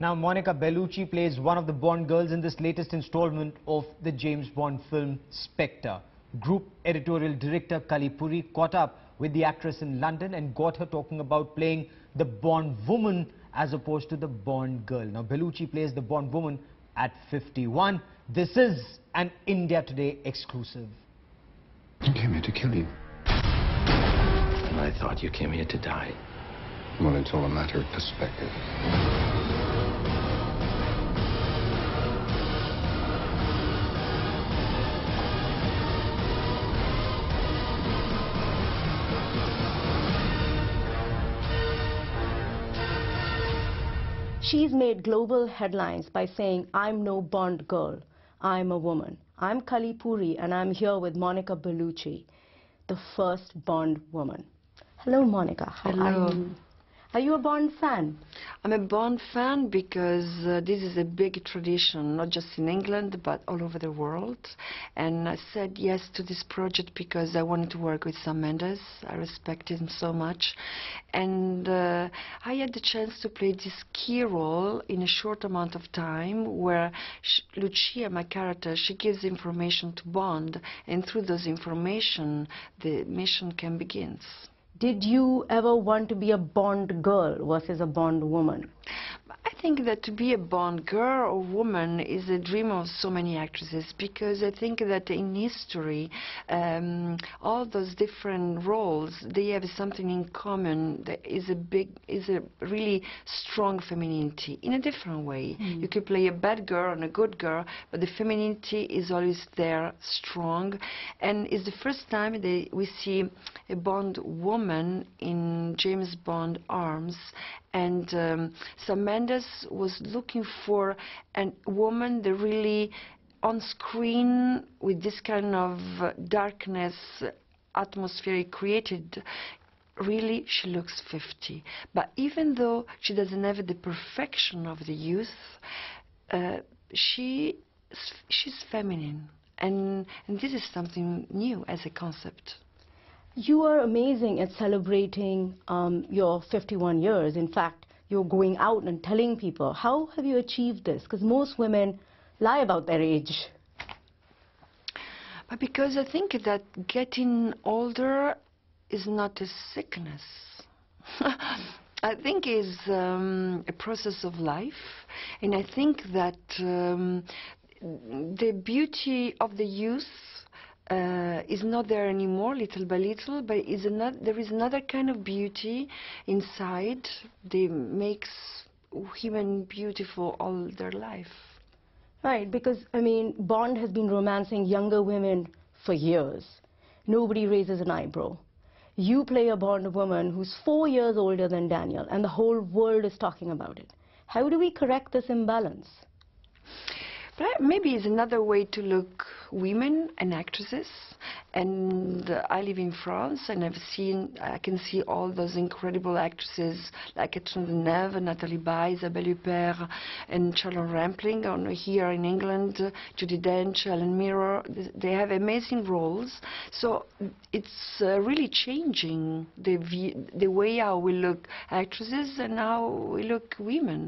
Now, Monica Bellucci plays one of the Bond girls in this latest installment of the James Bond film Spectre. Group editorial director Kalli Purie caught up with the actress in London and got her talking about playing the Bond woman as opposed to the Bond girl. Now, Bellucci plays the Bond woman at 51. This is an India Today exclusive. I came here to kill you. And I thought you came here to die. Well, it's all a matter of perspective. She's made global headlines by saying, I'm no Bond girl, I'm a woman. I'm Kalli Purie and I'm here with Monica Bellucci, the first Bond woman. Hello, Monica. How are Hello. you? Are you a Bond fan? I'm a Bond fan because uh, this is a big tradition, not just in England, but all over the world. And I said yes to this project because I wanted to work with Sam Mendes. I respect him so much. And uh, I had the chance to play this key role in a short amount of time where sh Lucia, my character, she gives information to Bond. And through those information, the mission can begin. Did you ever want to be a Bond girl versus a Bond woman? I think that to be a Bond girl or woman is a dream of so many actresses because I think that in history um, all those different roles they have something in common that is a big is a really strong femininity in a different way. You could play a bad girl and a good girl but the femininity is always there strong. And it's the first time that we see a Bond woman in James Bond arms. And um, Sam Mendes was looking for a woman that really on screen with this kind of uh, darkness atmosphere created really she looks 50 but even though she doesn't have the perfection of the youth uh, she she's feminine. And and this is something new as a concept. You are amazing at celebrating um, your 51 years. In fact, you're going out and telling people. How have you achieved this? Because most women lie about their age. But because I think that getting older is not a sickness. I think is um, a process of life, and I think that um, the beauty of the youth uh, is not there anymore, little by little, but is another, there is another kind of beauty inside that makes women beautiful all their life. Right, because, I mean, Bond has been romancing younger women for years. Nobody raises an eyebrow. You play a Bond woman who's four years older than Daniel, and the whole world is talking about it. How do we correct this imbalance? But maybe it's another way to look women and actresses. And uh, I live in France, and I've seen, I can see all those incredible actresses like Catherine Deneuve, Nathalie Baye, Isabelle Huppert, and Charlotte Rampling. On here in England, uh, Judi Dench, Helen Mirren—they have amazing roles. So it's uh, really changing the the way how we look actresses and how we look women.